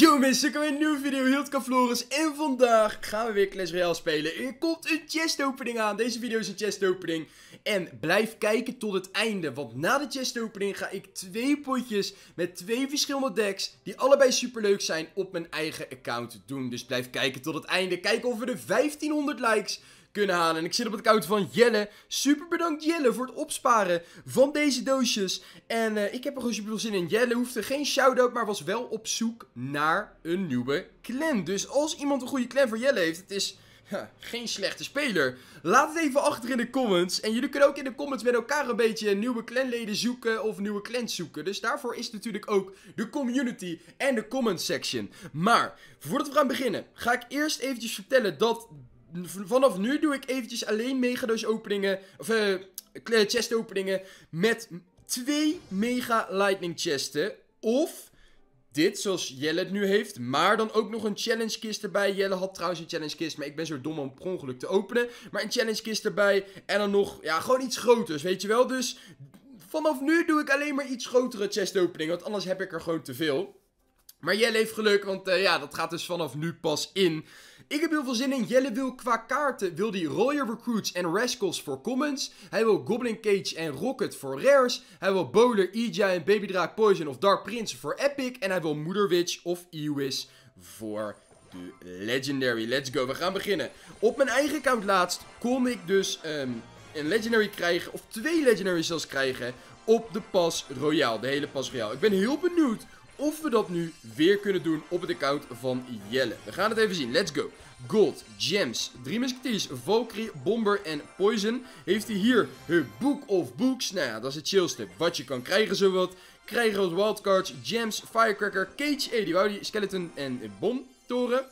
Yo mensen, ik heb een nieuwe video, Hildka Floris. En vandaag gaan we weer Clash Royale spelen. Er komt een chest opening aan, deze video is een chest opening. En blijf kijken tot het einde, want na de chest opening ga ik twee potjes met twee verschillende decks, die allebei super leuk zijn, op mijn eigen account doen. Dus blijf kijken tot het einde, kijk of de 1500 likes kunnen halen. En ik zit op het account van Jelle. Super bedankt Jelle voor het opsparen van deze doosjes. En uh, ik heb er gewoon super zin in. Jelle hoefde geen shout-out, maar was wel op zoek naar een nieuwe clan. Dus als iemand een goede clan voor Jelle heeft, het is... Geen slechte speler. Laat het even achter in de comments. En jullie kunnen ook in de comments met elkaar een beetje nieuwe clanleden zoeken of nieuwe clans zoeken. Dus daarvoor is natuurlijk ook de community en de comment section. Maar, voordat we gaan beginnen, ga ik eerst eventjes vertellen dat vanaf nu doe ik eventjes alleen megadoos openingen, of uh, chest openingen met twee mega lightning chesten. Of dit, zoals Jelle het nu heeft, maar dan ook nog een challenge kist erbij. Jelle had trouwens een challenge kist, maar ik ben zo dom om per ongeluk te openen. Maar een challenge kist erbij en dan nog, ja, gewoon iets groters, weet je wel. Dus vanaf nu doe ik alleen maar iets grotere chest openingen, want anders heb ik er gewoon te veel. Maar Jelle heeft geluk, want uh, ja, dat gaat dus vanaf nu pas in. Ik heb heel veel zin in. Jelle wil qua kaarten, wil die Royal Recruits en Rascals voor Commons. Hij wil Goblin Cage en Rocket voor Rares. Hij wil Bowler, E-Giant, Baby Draak, Poison of Dark Prince voor Epic. En hij wil Moeder Witch of Ewis voor de Legendary. Let's go, we gaan beginnen. Op mijn eigen account laatst kon ik dus um, een Legendary krijgen, of twee Legendaries zelfs krijgen, op de Pas Royale. De hele Pas Royale. Ik ben heel benieuwd of we dat nu weer kunnen doen op het account van Jelle. We gaan het even zien. Let's go. Gold, Gems, drie Musketeers, Valkyrie, Bomber en Poison. Heeft hij hier het Book of Books. Nou ja, dat is het chillste. Wat je kan krijgen zowat. Krijgen we wildcards, Gems, Firecracker, Cage, hey, die wou die, Skeleton en Bomtoren.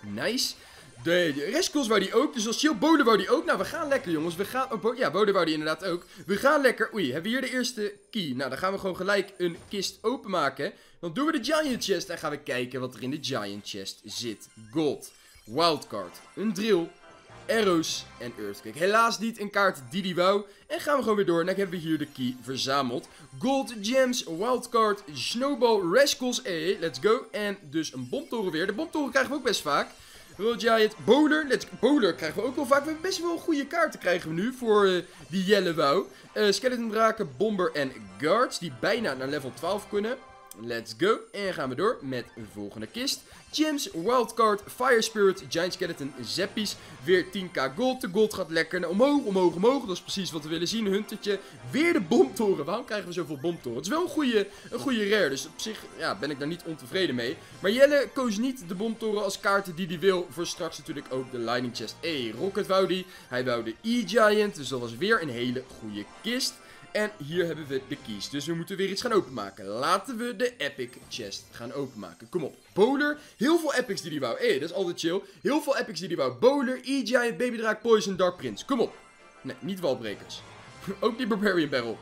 Nice. De, Rescos wou die ook. Dus als chill. Bode wou die ook. Nou, we gaan lekker, jongens. We gaan... Oh, ja, Bode wou die inderdaad ook. We gaan lekker... Oei, hebben we hier de eerste key. Nou, dan gaan we gewoon gelijk een kist openmaken. Dan doen we de Giant Chest en gaan we kijken wat er in de Giant Chest zit. Gold. Wildcard. Een drill. Arrows en Earthquake. Helaas niet een kaart die die wou. En gaan we gewoon weer door. En dan hebben we hier de key verzameld. Gold, Gems, Wildcard, Snowball, Rascals. Hey, let's go. En dus een bomtoren weer. De bomtoren krijgen we ook best vaak. Royal Giant, Bowler. Let's Bowler krijgen we ook wel vaak. We hebben best wel goede kaarten krijgen we nu voor uh, die Jelle. Uh, Skeleton Draken, Bomber en Guards. Die bijna naar level 12 kunnen. Let's go. En gaan we door met de volgende kist. Gems, Wildcard, Fire Spirit, Giant Skeleton, Zappies. Weer 10k gold. De gold gaat lekker omhoog, omhoog, omhoog. Dat is precies wat we willen zien. Huntertje. Weer de bomtoren. Waarom krijgen we zoveel bomtoren? Het is wel een goede, een goede rare. Dus op zich ja, ben ik daar niet ontevreden mee. Maar Jelle koos niet de bomtoren als kaarten die hij wil. Voor straks natuurlijk ook de Lightning Chest. Hey, Rocket wou die. Hij wou de E-Giant. Dus dat was weer een hele goede kist. En hier hebben we de keys. Dus we moeten weer iets gaan openmaken. Laten we de epic chest gaan openmaken. Kom op. Bowler. Heel veel epics die die wou. Hé, hey, dat is altijd chill. Heel veel epics die die wou. Bowler, E-Giant, Babydraak, Poison, Dark Prince. Kom op. Nee, niet walbrekers. ook die Barbarian Barrel.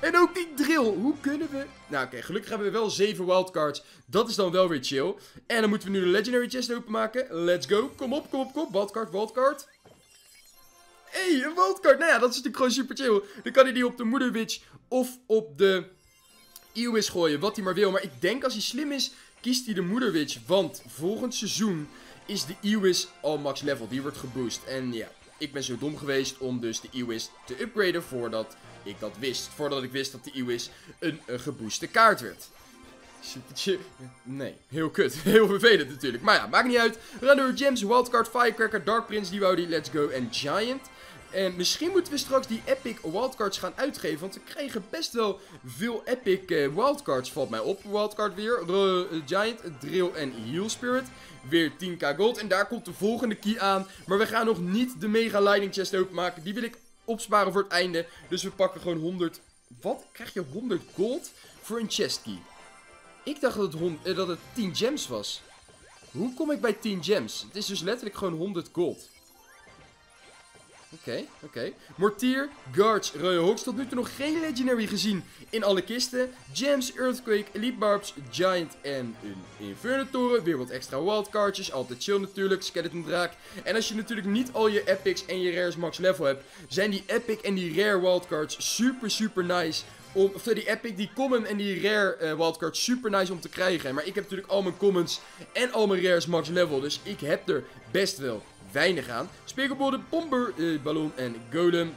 En ook die drill. Hoe kunnen we... Nou, oké. gelukkig hebben we wel 7 wildcards. Dat is dan wel weer chill. En dan moeten we nu de legendary chest openmaken. Let's go. Kom op, kom op, kom op. Wildcard, wildcard hey, een wildcard. Nou ja, dat is natuurlijk gewoon super chill. Dan kan hij die op de Moederwitch of op de Ewis gooien, wat hij maar wil. Maar ik denk als hij slim is, kiest hij de Moederwitch. Want volgend seizoen is de Ewis al max level. Die wordt geboost. En ja, ik ben zo dom geweest om dus de Ewis te upgraden voordat ik dat wist. Voordat ik wist dat de Ewis een, een gebooste kaart werd. Nee, heel kut. Heel vervelend natuurlijk. Maar ja, maakt niet uit. Door Gems, Wildcard, Firecracker, Dark Prince, die Let's Go en Giant. En misschien moeten we straks die epic wildcards gaan uitgeven. Want we krijgen best wel veel epic uh, wildcards, valt mij op. Wildcard weer, uh, Giant, Drill en Heal Spirit. Weer 10k gold. En daar komt de volgende key aan. Maar we gaan nog niet de Mega Lightning Chest openmaken. Die wil ik opsparen voor het einde. Dus we pakken gewoon 100... Wat? Krijg je 100 gold voor een chest key? Ik dacht dat het, uh, dat het 10 gems was. Hoe kom ik bij 10 gems? Het is dus letterlijk gewoon 100 gold. Oké, oké. Mortier, Guards, Royal Hawks. Tot nu toe nog geen Legendary gezien in alle kisten. Gems, Earthquake, Elite Barbs, Giant en een Infernatoren. Weer wat extra wildcardjes. Altijd chill natuurlijk. Skeleton Draak. En als je natuurlijk niet al je epics en je rares max level hebt, zijn die epic en die rare wildcards super super nice om, of die epic, die common en die rare uh, wildcard super nice om te krijgen. Maar ik heb natuurlijk al mijn commons en al mijn rares max level. Dus ik heb er best wel weinig aan. Spekelborden, Bomber, uh, Ballon en Golem.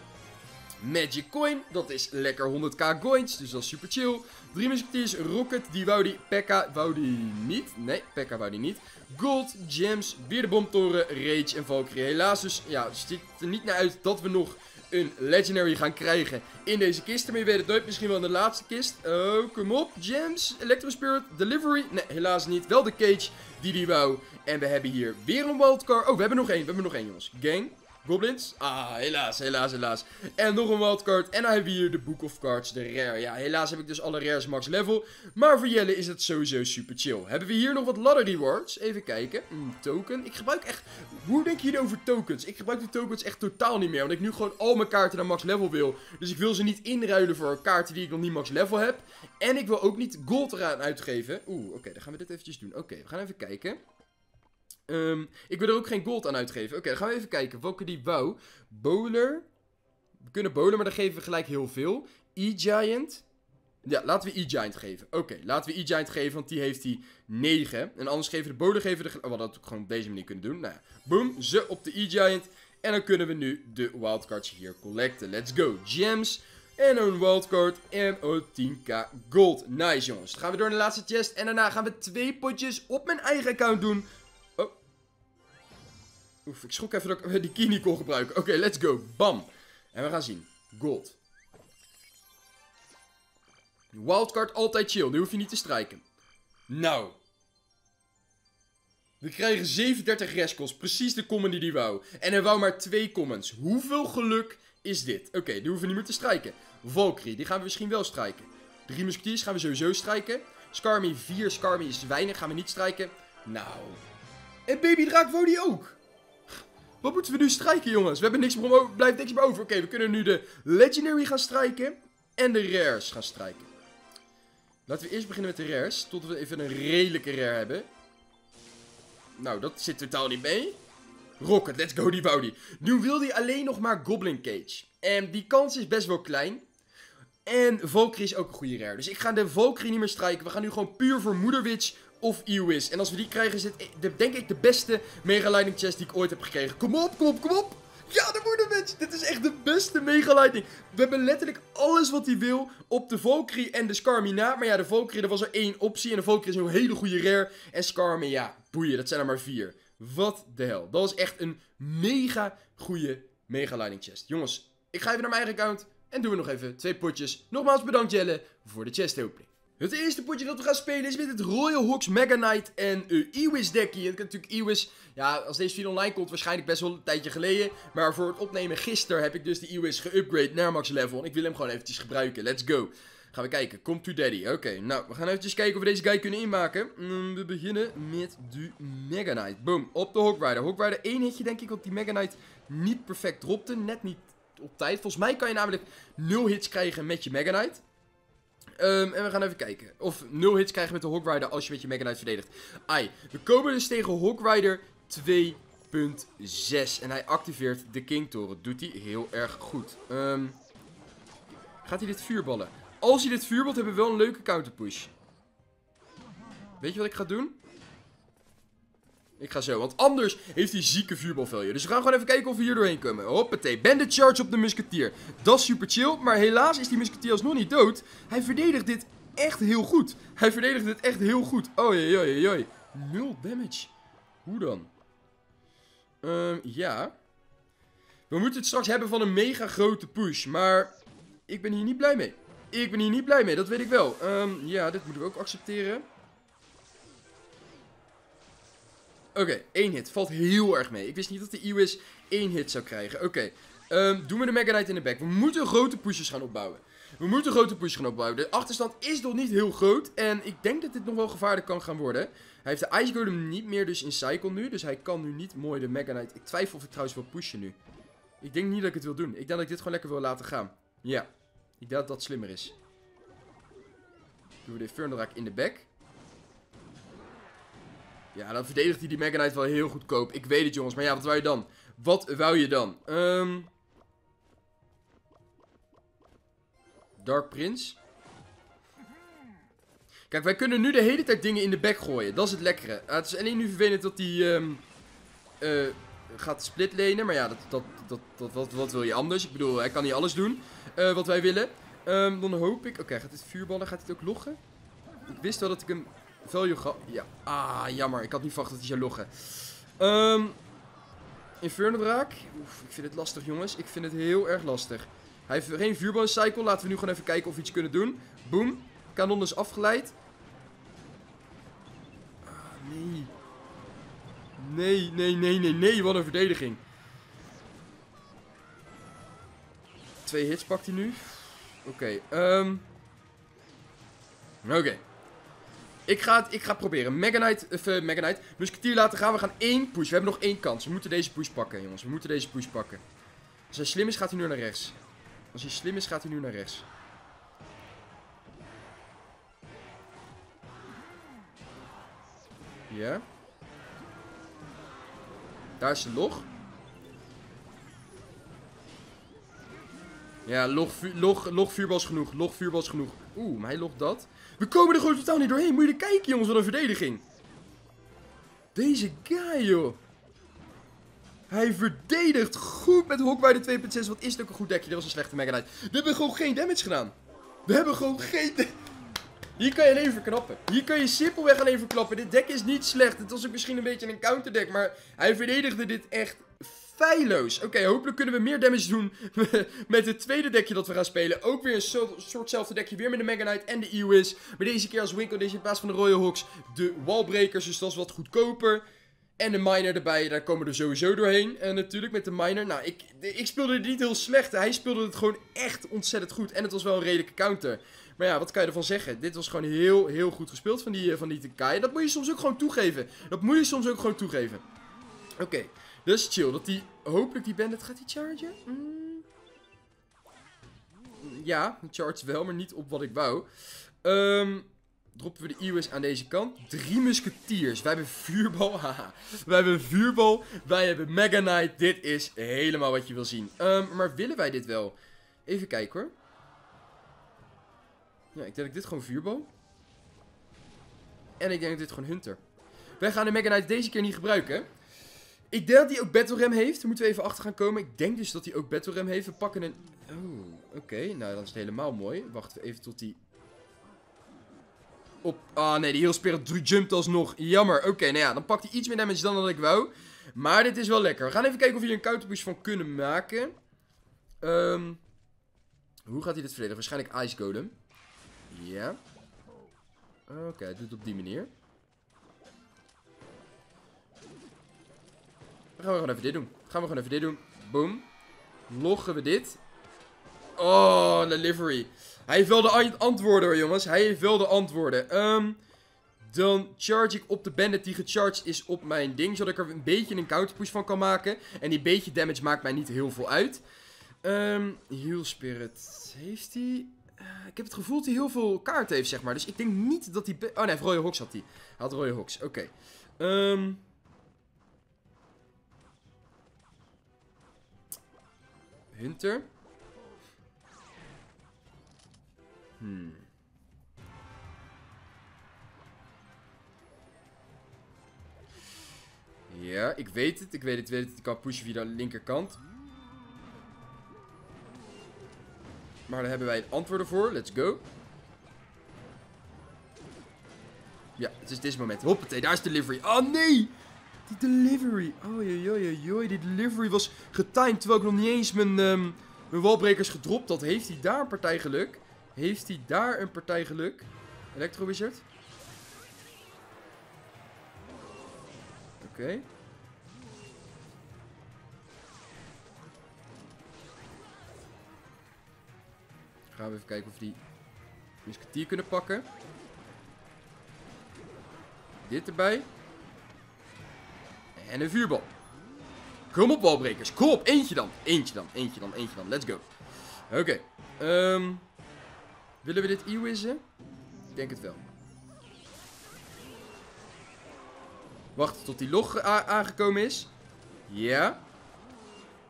Magic Coin, dat is lekker 100k coins, dus dat is super chill. Drie Musketeers, Rocket, die wou die, Pekka wou die niet. Nee, Pekka wou die niet. Gold, Gems, weer de Bomtoren, Rage en Valkyrie. Helaas dus, ja, het ziet er niet naar uit dat we nog een Legendary gaan krijgen in deze kist. Maar je weet het nooit, misschien wel in de laatste kist. Oh, kom op. Gems, Electro Spirit, Delivery. Nee, helaas niet. Wel de Cage die die wou. En we hebben hier weer een wildcard. Oh, we hebben nog één. We hebben nog één, jongens. Gang. Goblins? Ah, helaas, helaas, helaas. En nog een wildcard. En dan hebben we hier de Book of Cards, de rare. Ja, helaas heb ik dus alle rares max level. Maar voor Jelle is het sowieso super chill. Hebben we hier nog wat ladder rewards? Even kijken. Een token. Ik gebruik echt... Hoe denk je over tokens? Ik gebruik die tokens echt totaal niet meer. Want ik nu gewoon al mijn kaarten naar max level wil. Dus ik wil ze niet inruilen voor kaarten die ik nog niet max level heb. En ik wil ook niet gold eraan uitgeven. Oeh, oké, dan gaan we dit eventjes doen. Oké, we gaan even kijken. Um, ik wil er ook geen gold aan uitgeven. Oké, dan gaan we even kijken. Welke die wou. Bowler. We kunnen bowler, maar dan geven we gelijk heel veel. E-Giant. Ja, laten we E-Giant geven. Oké, laten we E-Giant geven, want die heeft die 9. En anders geven we de bowler geven de... Oh, we hadden gewoon op deze manier kunnen doen. Nou ja, boom. Ze op de E-Giant. En dan kunnen we nu de wildcards hier collecten. Let's go. Gems. En een wildcard. En een 10k gold. Nice, jongens. Dan gaan we door naar de laatste chest. En daarna gaan we twee potjes op mijn eigen account doen. Oef, ik schrok even dat ik die niet kon gebruiken. Oké, let's go. Bam. En we gaan zien. Gold. Wildcard altijd chill. Nu hoef je niet te strijken. Nou. We krijgen 37 rescos. Precies de common die wou. En hij wou maar twee commons. Hoeveel geluk is dit? Oké, die hoeven niet meer te strijken. Valkyrie, die gaan we misschien wel strijken. Drie musketiers gaan we sowieso strijken. Skarmy, 4 Skarmy is weinig. Gaan we niet strijken. Nou. En Baby Draak wou die ook. Wat moeten we nu strijken, jongens? We hebben niks meer om blijft niks meer over. Oké, we kunnen nu de Legendary gaan strijken. En de Rares gaan strijken. Laten we eerst beginnen met de Rares. Tot we even een redelijke Rare hebben. Nou, dat zit totaal niet mee. Rocket, let's go, die wou die. Nu wil hij alleen nog maar Goblin Cage. En die kans is best wel klein. En Valkyrie is ook een goede rare. Dus ik ga de Valkyrie niet meer strijken. We gaan nu gewoon puur voor Moederwitch of Ewis. En als we die krijgen, is het de, denk ik de beste Mega Lightning Chest die ik ooit heb gekregen. Kom op, kom op, kom op! Ja, de Moederwitch! Dit is echt de beste Mega Lightning. We hebben letterlijk alles wat hij wil op de Valkyrie en de Skarmy na. Maar ja, de Valkyrie, er was er één optie. En de Valkyrie is een hele goede rare. En Skarmy, ja, boeien, dat zijn er maar vier. Wat de hel. Dat is echt een mega goede Mega Lightning Chest. Jongens, ik ga even naar mijn eigen account. En doen we nog even twee potjes. Nogmaals bedankt Jelle voor de chest opening. Het eerste potje dat we gaan spelen is met het Royal Hawks Mega Knight en uh, Ewis dekkie. En natuurlijk Ewis, ja, als deze video online komt, waarschijnlijk best wel een tijdje geleden. Maar voor het opnemen gisteren heb ik dus de Ewis geupgrade naar max level. En ik wil hem gewoon eventjes gebruiken. Let's go. Gaan we kijken. Come to daddy. Oké, nou, we gaan eventjes kijken of we deze guy kunnen inmaken. Mm, we beginnen met de Mega Knight. Boom, op de Hawk Rider. Hawk Rider één hitje denk ik, want die Mega Knight niet perfect dropte. Net niet op tijd. Volgens mij kan je namelijk 0 hits krijgen met je Mega Knight. Um, en we gaan even kijken. Of 0 hits krijgen met de Hawk Rider als je met je Mega Knight verdedigt. Ai, we komen dus tegen Hawk Rider 2.6. En hij activeert de King Toren. Doet hij heel erg goed. Um, gaat hij dit vuurballen? Als hij dit vuurbalt, hebben we wel een leuke counterpush. Weet je wat ik ga doen? Ik ga zo, want anders heeft hij zieke vuurbalvelje. Dus we gaan gewoon even kijken of we hier doorheen komen. Hoppatee, bandit charge op de musketier. Dat is super chill, maar helaas is die musketier alsnog niet dood. Hij verdedigt dit echt heel goed. Hij verdedigt dit echt heel goed. Jee, jee, jee. Nul damage. Hoe dan? Um, ja. We moeten het straks hebben van een mega grote push, maar ik ben hier niet blij mee. Ik ben hier niet blij mee, dat weet ik wel. Um, ja, dit moeten we ook accepteren. Oké, één hit. Valt heel erg mee. Ik wist niet dat de Ewis één hit zou krijgen. Oké, um, doen we de Mega Knight in de back. We moeten grote pushes gaan opbouwen. We moeten grote pushes gaan opbouwen. De achterstand is nog niet heel groot. En ik denk dat dit nog wel gevaarlijk kan gaan worden. Hij heeft de Ice Golem niet meer dus in Cycle nu. Dus hij kan nu niet mooi de Mega Knight... Ik twijfel of ik trouwens wil pushen nu. Ik denk niet dat ik het wil doen. Ik denk dat ik dit gewoon lekker wil laten gaan. Ja. Ik denk dat dat slimmer is. Doen we de Infernal in de back. Ja, dan verdedigt hij die Mega Knight wel heel goedkoop. Ik weet het, jongens. Maar ja, wat wou je dan? Wat wou je dan? Um... Dark Prince. Kijk, wij kunnen nu de hele tijd dingen in de bek gooien. Dat is het lekkere. Uh, het is alleen nu vervelend dat hij um, gaat split lenen. Maar ja, dat, dat, dat, dat, wat, wat wil je anders? Ik bedoel, hij kan niet alles doen uh, wat wij willen. Um, dan hoop ik... Oké, gaat dit vuurballen? Gaat dit ook loggen? Ik wist wel dat ik hem value. Ja. Ah, jammer. Ik had niet verwacht dat hij zou loggen. Um, Inferno Draak. Oef, ik vind het lastig, jongens. Ik vind het heel erg lastig. Hij heeft geen vuurbal cycle. Laten we nu gewoon even kijken of we iets kunnen doen. Boom. Kanon is afgeleid. Ah, nee. Nee, nee, nee, nee, nee. Wat een verdediging. Twee hits pakt hij nu. Oké, okay, um... Oké. Ik ga, het, ik ga proberen. Mega Knight, of uh, Musketeer laten gaan. We gaan één push. We hebben nog één kans. We moeten deze push pakken, jongens. We moeten deze push pakken. Als hij slim is, gaat hij nu naar rechts. Als hij slim is, gaat hij nu naar rechts. Ja. Daar is de log. Ja, log, log, log vuurbal is genoeg. Log vuurbal is genoeg. Oeh, maar hij logt dat. We komen er gewoon totaal niet doorheen. Moet je er kijken, jongens, wat een verdediging. Deze guy, joh. Hij verdedigt goed met Hawkeye 2.6. Wat is het ook een goed dekje? Dat was een slechte Mega Knight. We hebben gewoon geen damage gedaan. We hebben gewoon geen... Hier kan je alleen verknappen. Hier kan je simpelweg alleen verklappen. Dit deck is niet slecht. Het was ook misschien een beetje een counterdeck. Maar hij verdedigde dit echt feilloos. Oké, hopelijk kunnen we meer damage doen met het tweede dekje dat we gaan spelen. Ook weer een soortzelfde dekje, weer met de Mega Knight en de EOS. Maar deze keer als win condition in plaats van de Royal Hawks de Wallbreakers, dus dat is wat goedkoper. En de miner erbij, daar komen we er sowieso doorheen. En natuurlijk met de miner. Nou, ik, ik speelde het niet heel slecht. Hij speelde het gewoon echt ontzettend goed. En het was wel een redelijke counter. Maar ja, wat kan je ervan zeggen? Dit was gewoon heel, heel goed gespeeld van die, van die Tekai. Dat moet je soms ook gewoon toegeven. Dat moet je soms ook gewoon toegeven. Oké. Dus chill. Dat die, hopelijk die bandit gaat die chargen. Mm. Ja, charge wel, maar niet op wat ik wou. Um, droppen we de EOS aan deze kant. Drie musketiers. Wij hebben vuurbal. Haha. Wij hebben vuurbal. Wij hebben Mega Knight. Dit is helemaal wat je wil zien. Um, maar willen wij dit wel? Even kijken hoor. Ja, ik denk dat ik dit gewoon vuurbal. En ik denk dat dit gewoon Hunter. Wij gaan de Mega Knight deze keer niet gebruiken. Ik denk dat hij ook Battle Ram heeft. Daar moeten we even achter gaan komen. Ik denk dus dat hij ook Battle Ram heeft. We pakken een... Oh, oké. Nou, dan is het helemaal mooi. Wachten we even tot hij... Op... Ah, nee. Die heel spirit jumpt alsnog. Jammer. Oké, nou ja. Dan pakt hij iets meer damage dan dat ik wou. Maar dit is wel lekker. We gaan even kijken of hier een counterpush van kunnen maken. Um, hoe gaat hij dit verdedigen? Waarschijnlijk Ice Golem. Ja. Oké, okay, doet het op die manier. Gaan we gewoon even dit doen. Gaan we gewoon even dit doen. Boom. Loggen we dit. Oh, de livery. Hij heeft wel de antwoorden hoor, jongens. Hij heeft wel de antwoorden. Um, dan charge ik op de bandit die gecharged is op mijn ding. Zodat ik er een beetje een counterpush van kan maken. En die beetje damage maakt mij niet heel veel uit. Um, Heal Spirit. Heeft hij... Uh, ik heb het gevoel dat hij heel veel kaarten heeft, zeg maar. Dus ik denk niet dat hij... Oh nee, Royal Hawks had hij. Hij had Royal Hawks. Oké. Um, Hunter. Hmm. Ja, ik weet het. Ik weet het, ik weet het. Ik kan pushen via de linkerkant. Maar daar hebben wij het antwoorden voor. Let's go. Ja, het is dit moment. Hoppatee, daar is delivery. Oh nee! Die delivery. Oh Die delivery was getimed terwijl ik nog niet eens mijn, um, mijn wallbrekers gedropt had. Heeft hij daar een partij geluk? Heeft hij daar een partij geluk? Electro Wizard. Oké. Gaan we even kijken of we die musketier kunnen pakken. Dit erbij. En een vuurbal. Kom op, walbrekers. Kom op. Eentje dan. Eentje dan. Eentje dan. Eentje dan. Let's go. Oké. Okay. Um, willen we dit e-wizzen? Ik denk het wel. Wachten tot die log aangekomen is. Ja.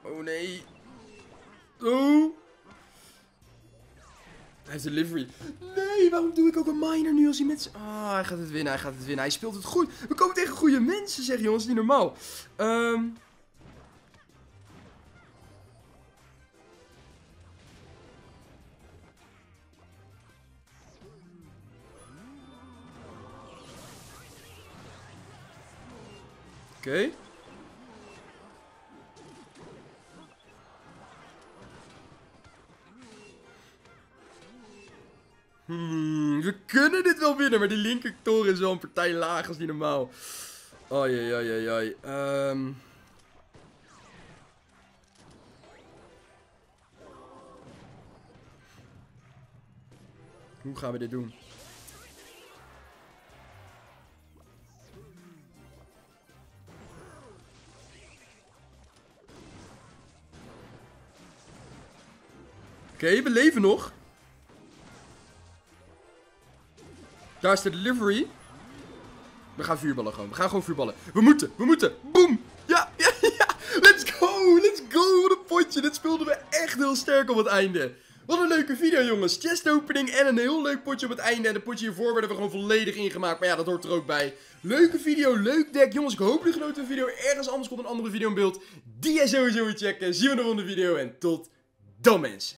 Oh nee. Oh. Hij heeft delivery. Nee, Waarom doe ik ook een miner nu als die mensen... Ah, hij gaat het winnen, hij gaat het winnen. Hij speelt het goed. We komen tegen goede mensen, zeg jongens. Niet normaal. Ehm... Oké. Hmm, we kunnen dit wel winnen, maar die linkertoren is wel een partij laag als niet normaal. Oei, oei, oei, oei. Ehm... Hoe gaan we dit doen? Oké, we leven nog. Daar is de delivery. We gaan vuurballen gewoon. We gaan gewoon vuurballen. We moeten, we moeten. Boom. Ja, ja, ja. Let's go, let's go. Wat een potje. Dit speelden we echt heel sterk op het einde. Wat een leuke video, jongens. Chest opening en een heel leuk potje op het einde. En de potje hiervoor werden we gewoon volledig ingemaakt. Maar ja, dat hoort er ook bij. Leuke video, leuk deck. Jongens, ik hoop jullie genoten van de video. Ergens anders komt een andere video in beeld. Die jij sowieso moet checken. Zien we in de volgende video. En tot dan, mensen.